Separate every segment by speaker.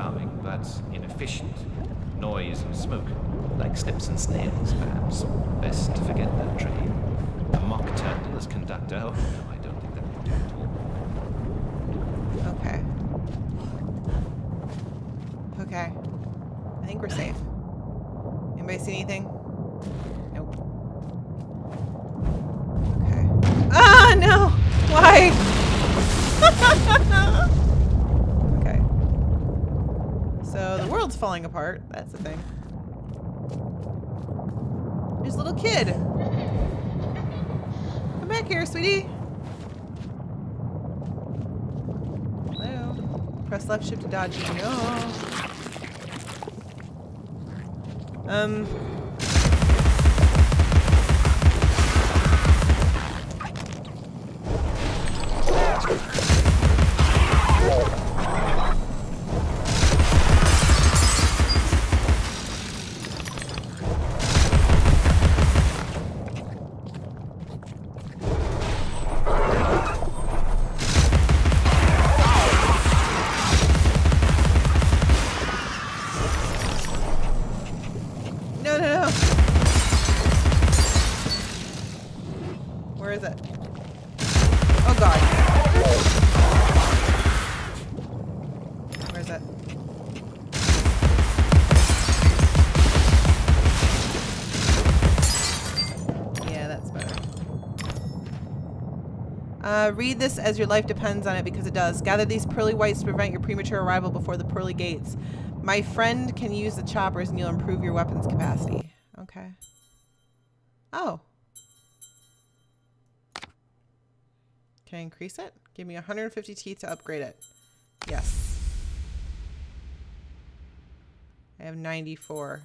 Speaker 1: charming, but inefficient. Noise and smoke, like slips and snails, perhaps. Best to forget that trade. A mock turtle as conductor. Oh, no, I don't think that would do at all.
Speaker 2: Okay. Okay. I think we're safe. Anybody see anything? Nope. Okay. Ah, no! Why? world's falling apart. That's the thing. There's a little kid. Come back here, sweetie. Hello. Press left shift to dodge. No. Um. No, Where is it? Oh god. Where is it? Yeah, that's better. Uh, read this as your life depends on it because it does. Gather these pearly whites to prevent your premature arrival before the pearly gates. My friend can use the choppers and you'll improve your weapons capacity. Okay. Oh. Can I increase it? Give me 150 teeth to upgrade it. Yes. I have 94.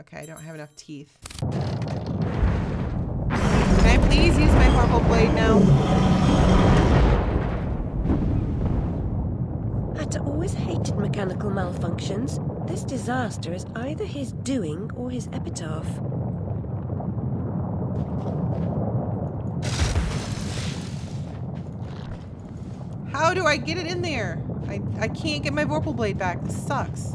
Speaker 2: Okay, I don't have enough teeth. Can I please use my Vorpal blade now?
Speaker 3: Hatter always hated mechanical malfunctions. This disaster is either his doing or his epitaph.
Speaker 2: How do I get it in there? I, I can't get my Vorpal blade back. This sucks.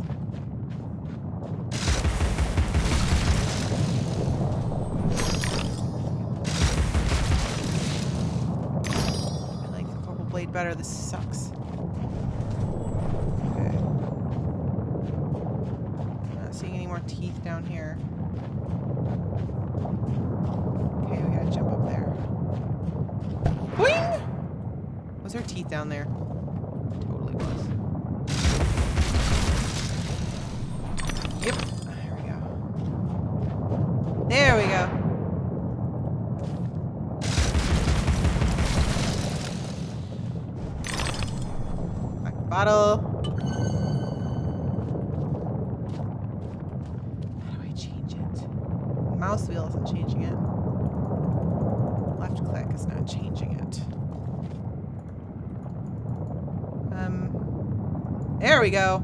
Speaker 2: I like the Vorpal blade better. This sucks. Okay. Not seeing any more teeth down here. Okay, we gotta jump up there. Boing! Was there teeth down there? Totally was. Yep. There we go. There we go. Bottle. How do I change it? Mouse wheel isn't changing it. Left click is not changing it. Um, there we go.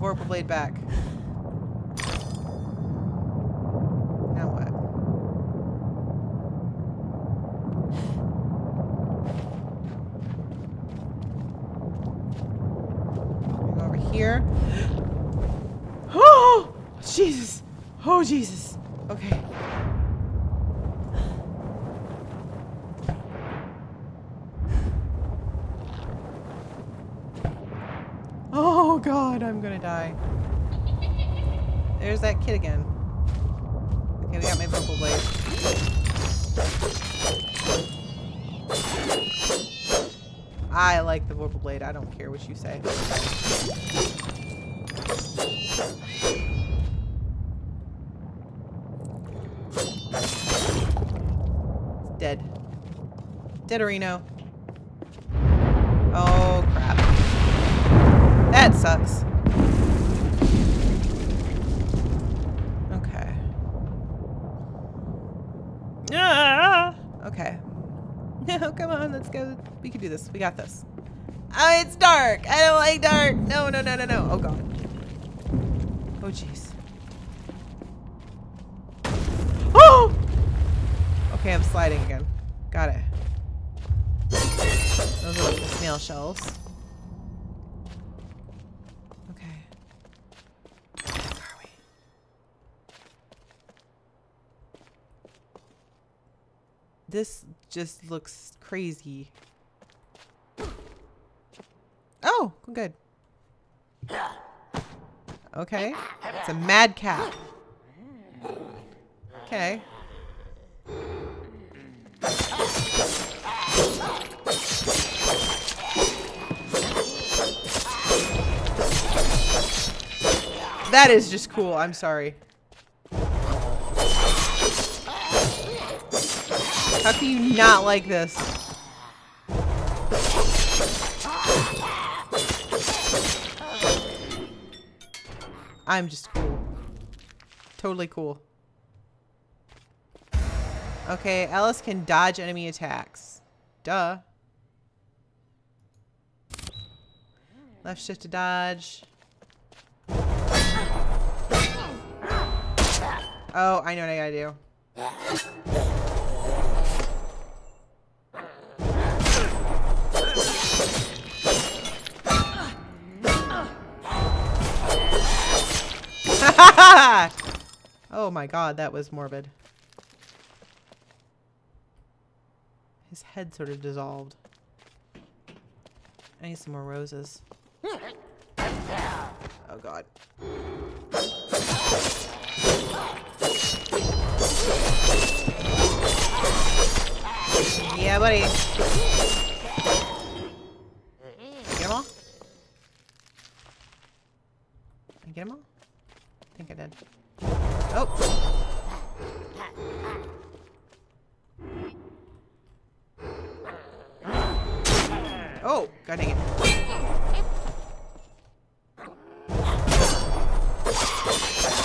Speaker 2: Vorpal blade back. Now what? Go over here. Oh, Jesus. Oh, Jesus. Okay. Oh god, I'm gonna die. There's that kid again. Okay, we got my Vorpal blade. I like the Vorpal blade. I don't care what you say. It's dead. Deaderino. Oh crap. That sucks. go. We can do this. We got this. Oh, it's dark. I don't like dark. No, no, no, no, no. Oh, God. Oh, jeez. Oh! Okay, I'm sliding again. Got it. Those are like the snail shells. Okay. Where are we? This just looks crazy. Oh, good. Okay. It's a mad cat. Okay. That is just cool. I'm sorry. How can you not like this? I'm just cool. Totally cool. Okay, Alice can dodge enemy attacks. Duh. Left shift to dodge. Oh, I know what I gotta do. oh my god, that was morbid. His head sort of dissolved. I need some more roses. Oh god. Yeah, buddy. Get them all? Get them all? I think I did. Oh! Oh, god dang it.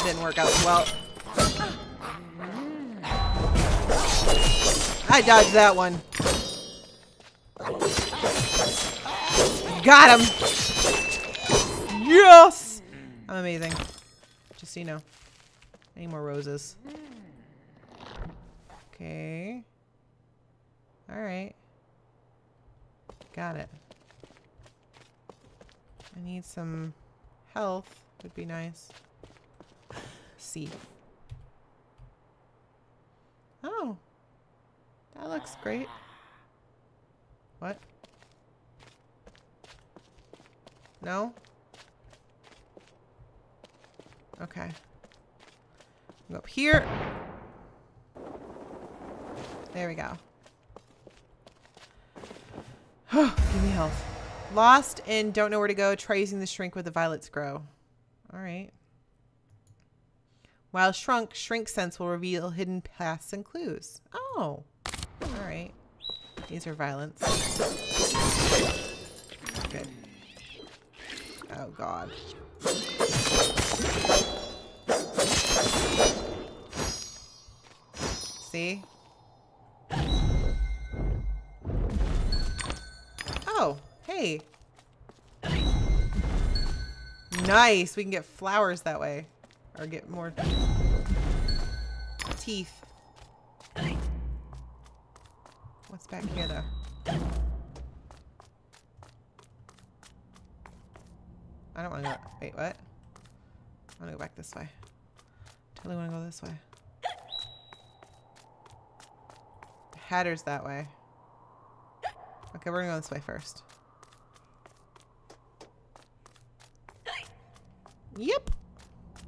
Speaker 2: Didn't work out well. I dodged that one. Got him! Yes! I'm amazing. Know. I more roses. Okay. Alright. Got it. I need some health. Would be nice. See. Oh. That looks great. What? No? Okay. Go up here. There we go. Give me health. Lost and don't know where to go. Try using the shrink where the violets grow. Alright. While shrunk, shrink sense will reveal hidden paths and clues. Oh. Alright. These are violets. Good. Oh god. See? Oh, hey. Nice. We can get flowers that way. Or get more teeth. What's back here, though? I don't want to go. Wait, what? I want to go back this way. Totally want to go this way. The Hatter's that way. Okay, we're gonna go this way first. Yep.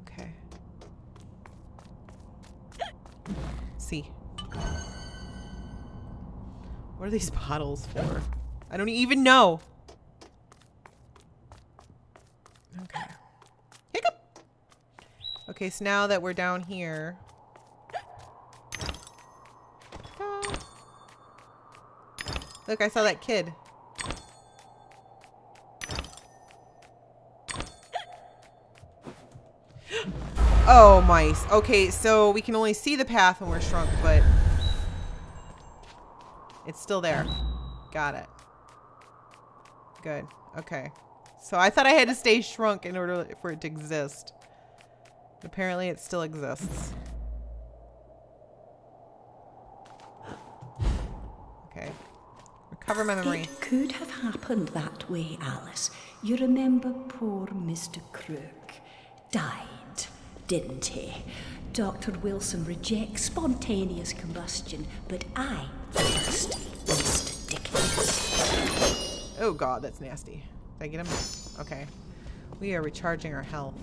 Speaker 2: Okay. See. What are these bottles for? I don't even know. Okay. Hiccup. Okay, so now that we're down here. Ah. Look, I saw that kid. Oh, mice. Okay, so we can only see the path when we're shrunk, but it's still there. Got it. Good. Okay. So I thought I had to stay shrunk in order for it to exist. Apparently it still exists. Okay. Recover my memory.
Speaker 4: It could have happened that way, Alice. You remember poor Mr. Krook died didn't he? Dr. Wilson rejects spontaneous combustion, but I trust Dickens.
Speaker 2: Oh god, that's nasty. Did I get him? Okay. We are recharging our health.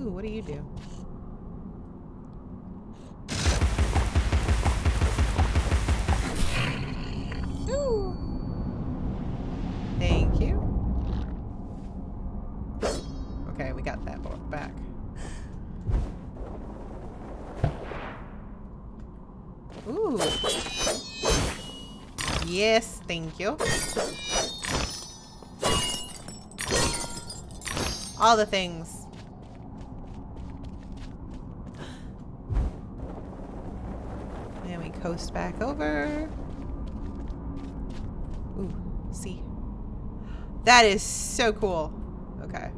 Speaker 2: Ooh, what do you do? Ooh. Thank you. Okay, we got that back. Ooh. Yes, thank you. All the things. Coast back over. Ooh, see. That is so cool. Okay.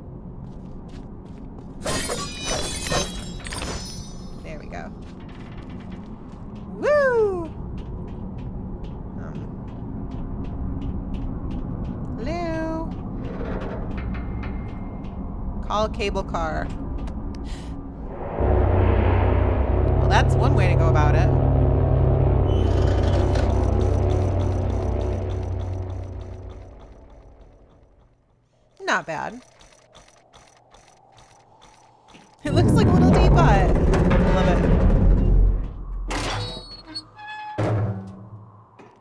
Speaker 2: There we go. Woo! Um. Hello? Call cable car. Well, that's one way to go about it. Not bad. It looks like a little teapot. I love it.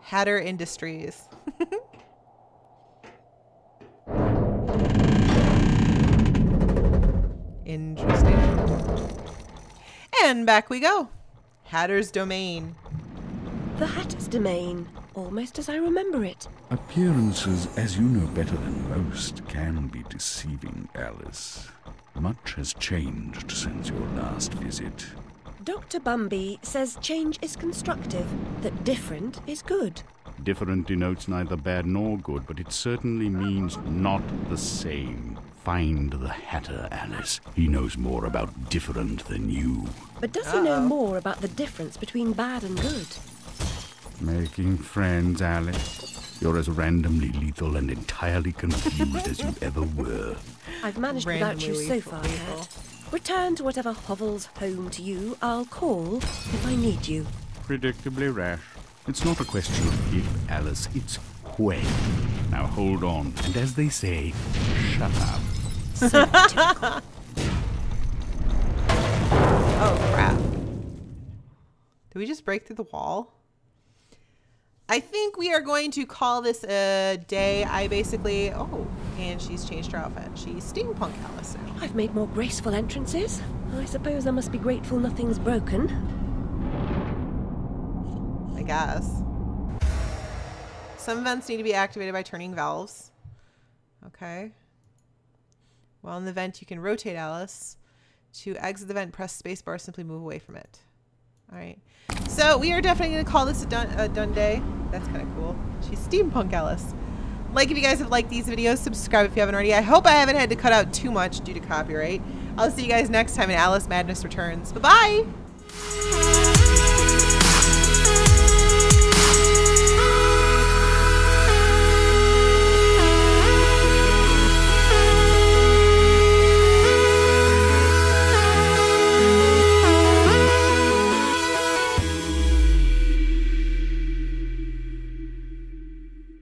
Speaker 2: Hatter Industries. Interesting. And back we go. Hatter's Domain.
Speaker 3: The Hatter's Domain, almost as I remember it.
Speaker 5: Appearances, as you know better than most, can be deceiving, Alice. Much has changed since your last visit.
Speaker 3: Dr. Bumby says change is constructive, that different is good.
Speaker 5: Different denotes neither bad nor good, but it certainly means not the same. Find the Hatter, Alice. He knows more about different than you.
Speaker 3: But does he know ah. more about the difference between bad and good?
Speaker 5: Making friends, Alice. You're as randomly lethal and entirely confused as you ever were.
Speaker 3: I've managed without you so far,
Speaker 2: lethal.
Speaker 3: Cat. Return to whatever hovels home to you. I'll call if I need you.
Speaker 5: Predictably rash. It's not a question of if, Alice, it's when. Now hold on, and as they say, shut up.
Speaker 3: So.
Speaker 2: Oh, crap. Did we just break through the wall? I think we are going to call this a day. I basically... Oh, and she's changed her outfit. She's steampunk Alice now.
Speaker 3: I've made more graceful entrances. I suppose I must be grateful nothing's broken.
Speaker 2: I guess. Some vents need to be activated by turning valves. Okay. While in the vent, you can rotate Alice. To exit the vent, press spacebar, simply move away from it. All right. So we are definitely going to call this a done, a done day. That's kind of cool. She's steampunk Alice. Like if you guys have liked these videos, subscribe if you haven't already. I hope I haven't had to cut out too much due to copyright. I'll see you guys next time in Alice Madness Returns. Bye-bye!